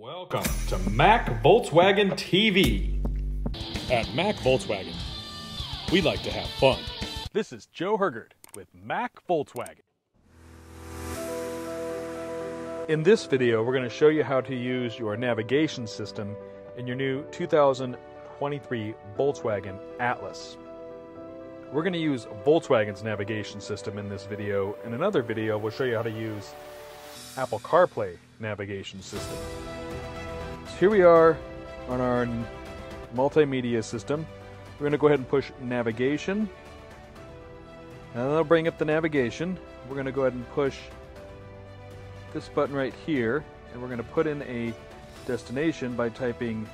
Welcome to Mac Volkswagen TV. At Mac Volkswagen, we like to have fun. This is Joe Hergert with Mac Volkswagen. In this video, we're going to show you how to use your navigation system in your new 2023 Volkswagen Atlas. We're going to use Volkswagen's navigation system in this video. In another video, we'll show you how to use Apple CarPlay navigation system. Here we are on our multimedia system. We're going to go ahead and push navigation. And that'll bring up the navigation. We're going to go ahead and push this button right here. And we're going to put in a destination by typing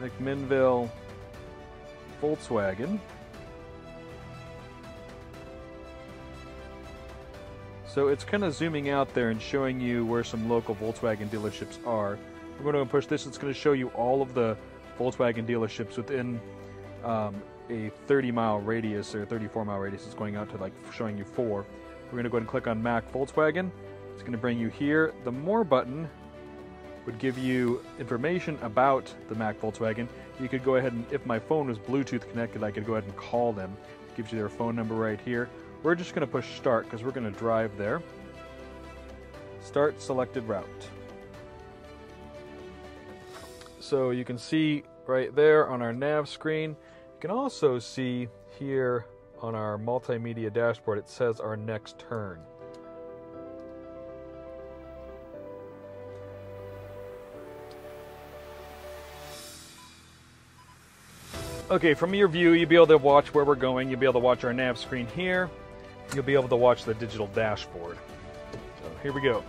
McMinnville Volkswagen. So it's kind of zooming out there and showing you where some local Volkswagen dealerships are. We're going to push this. It's going to show you all of the Volkswagen dealerships within um, a 30 mile radius or 34 mile radius. It's going out to like showing you four. We're going to go ahead and click on Mac Volkswagen. It's going to bring you here. The More button would give you information about the Mac Volkswagen. You could go ahead and, if my phone was Bluetooth connected, I could go ahead and call them. It gives you their phone number right here. We're just going to push start because we're going to drive there. Start selected route. So you can see right there on our nav screen. You can also see here on our multimedia dashboard, it says our next turn. Okay, from your view, you'll be able to watch where we're going. You'll be able to watch our nav screen here. You'll be able to watch the digital dashboard. So here we go.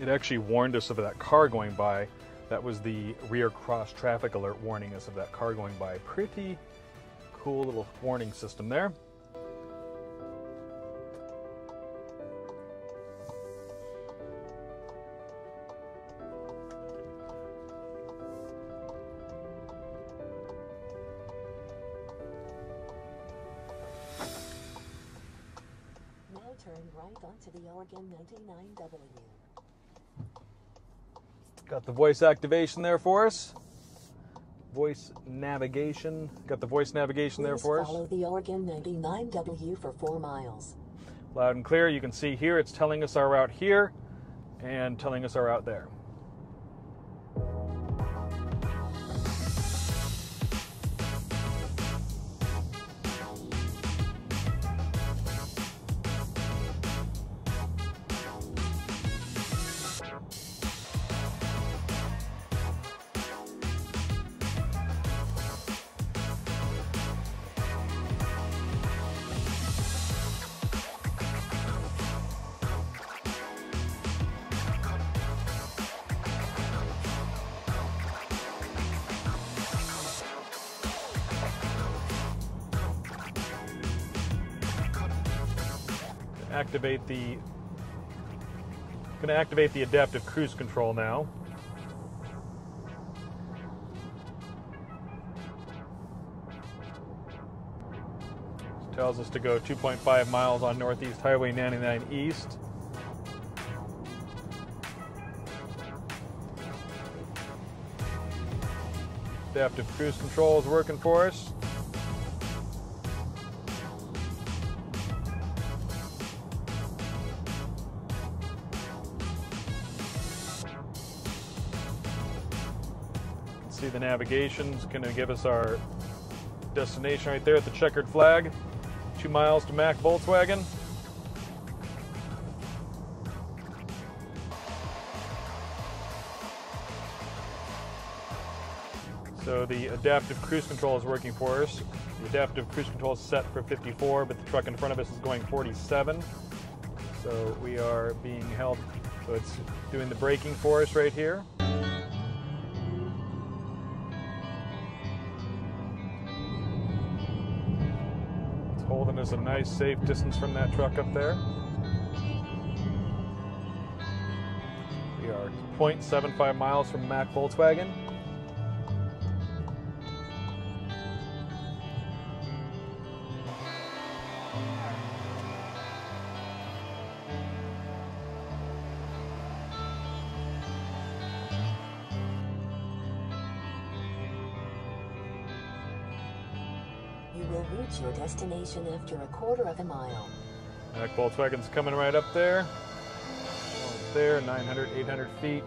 It actually warned us of that car going by. That was the rear cross traffic alert warning us of that car going by. Pretty cool little warning system there. Turn right onto the Oregon 99W. Got the voice activation there for us. Voice navigation. Got the voice navigation there Please for us. follow the Oregon 99W for four miles. Loud and clear. You can see here it's telling us our route here and telling us our route there. Activate the going to activate the adaptive cruise control now. It tells us to go 2.5 miles on Northeast Highway 99 East. Adaptive cruise control is working for us. See the navigation's going to give us our destination right there at the checkered flag. Two miles to Mac Volkswagen. So the adaptive cruise control is working for us. The adaptive cruise control is set for 54, but the truck in front of us is going 47. So we are being held, so it's doing the braking for us right here. It's holding us a nice safe distance from that truck up there. We are 0.75 miles from Mac Volkswagen. Will reach your destination after a quarter of a mile. Mac Volkswagen's coming right up there. Almost there, 900, 800 feet.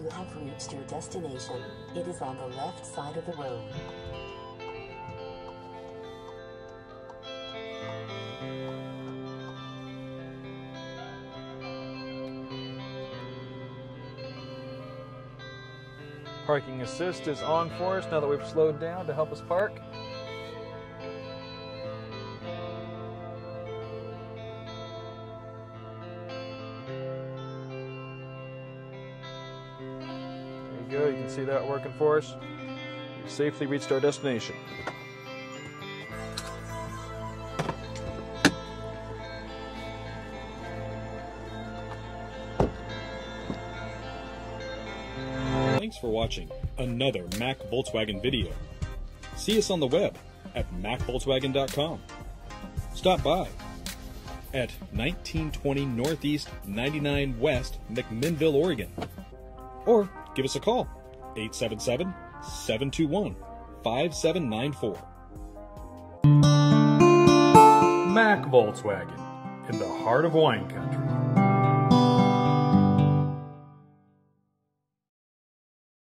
You have reached your destination. It is on the left side of the road. Parking assist is on for us now that we've slowed down to help us park. There you go, you can see that working for us. We've safely reached our destination. Thanks for watching another Mac Volkswagen video. See us on the web at macvolkswagen.com. Stop by at 1920 Northeast 99 West, McMinnville, Oregon. Or give us a call 877 721 5794. Mac Volkswagen in the heart of wine country.